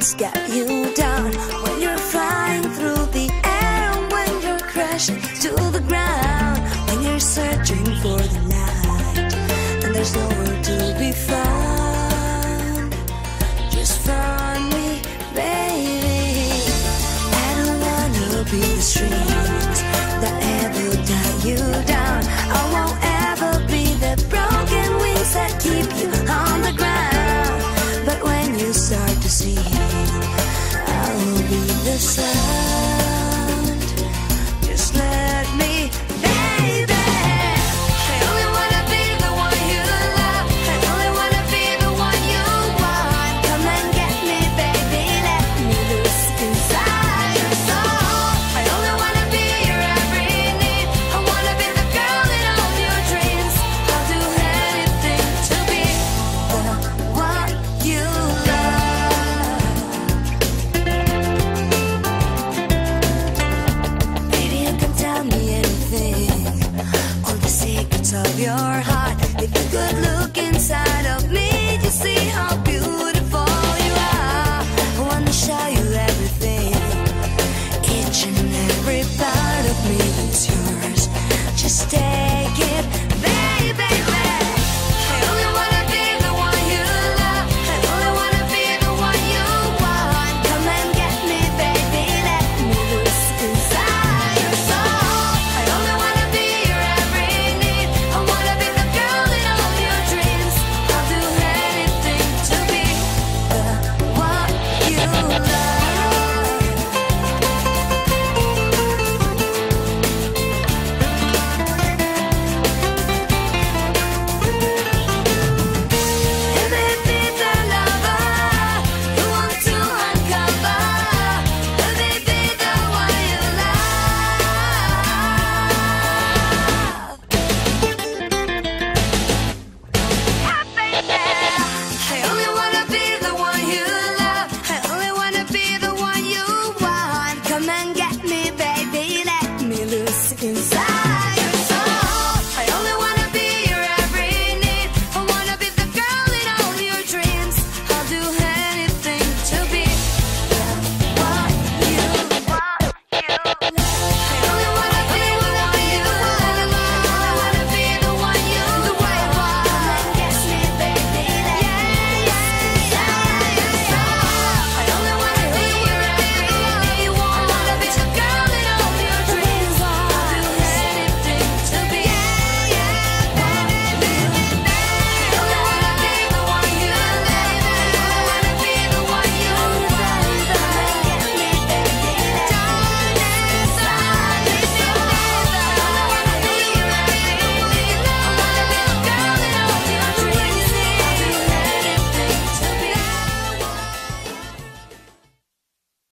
wings get you down. When you're flying through the air, when you're crashing to the ground, when you're searching for the light, and there's nowhere to be found. Just find me, baby. I don't wanna be the strings that ever tie you down. I won't But every part of me that's yours. Just stay. man